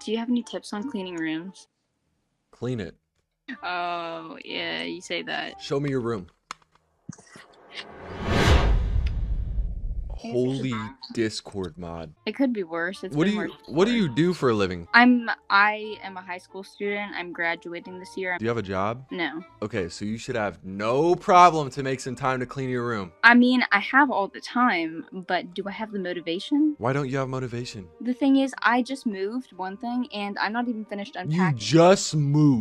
Do you have any tips on cleaning rooms? Clean it. Oh, yeah, you say that. Show me your room. Holy Discord mod. It could be worse. It's What do you worse What do you do for a living? I'm I am a high school student. I'm graduating this year. Do you have a job? No. Okay, so you should have no problem to make some time to clean your room. I mean, I have all the time, but do I have the motivation? Why don't you have motivation? The thing is, I just moved one thing and I'm not even finished unpacking. You just moved.